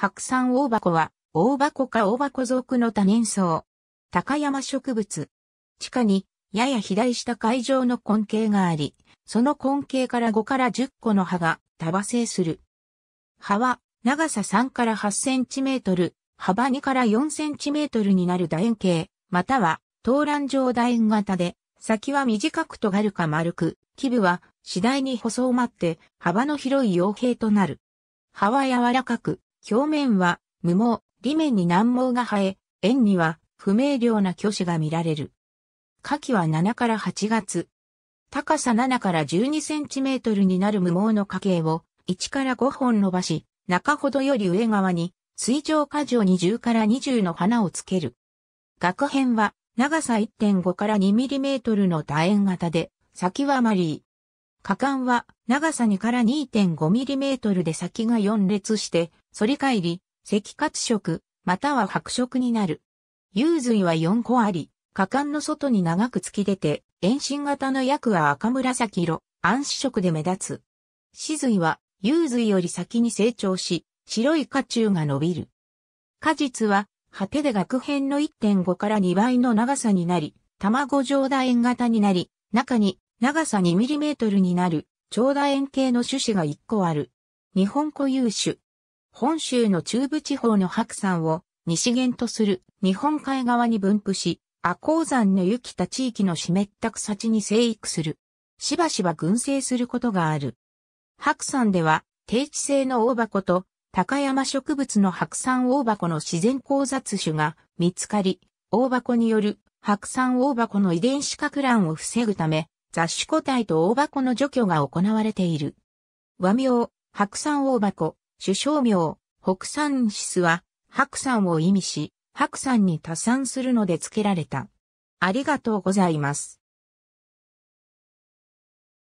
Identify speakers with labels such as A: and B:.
A: 白山大箱は、大箱か大箱属の多年草。高山植物。地下に、やや肥大した海上の根茎があり、その根茎から5から10個の葉が束生する。葉は、長さ3から8センチメートル、幅2から4センチメートルになる楕円形、または、東蘭状楕円型で、先は短く尖るか丸く、基部は次第に細まって幅の広い葉柄となる。葉は柔らかく、表面は無毛、裏面に軟毛が生え、円には不明瞭な巨子が見られる。夏季は7から8月。高さ7から12センチメートルになる無毛の花茎を1から5本伸ばし、中ほどより上側に水上果状に10から20の花をつける。学片は長さ1.5から2ミリメートルの楕円型で、先はマリー。果敢は長さ2から2.5ミリメートルで先が4列して反り返り、赤褐色、または白色になる。幽髄は4個あり、果敢の外に長く突き出て、遠心型の薬は赤紫色、暗視色で目立つ。死髄は幽髄より先に成長し、白い花中が伸びる。果実は果てで学片の1.5から2倍の長さになり、卵状楕円型になり、中に長さ 2mm になる長楕円形の種子が1個ある。日本固有種。本州の中部地方の白山を西源とする日本海側に分布し、赤鉱山の雪た地域の湿った草地に生育する。しばしば群生することがある。白山では定地性の大箱と高山植物の白山大箱の自然交雑種が見つかり、大箱による白山大箱の遺伝子拡乱を防ぐため、雑種個体と大箱の除去が行われている。和名、白山大箱、首相名、北山シスは、白山を意味し、白山に多産するので付けられた。ありがとうございます。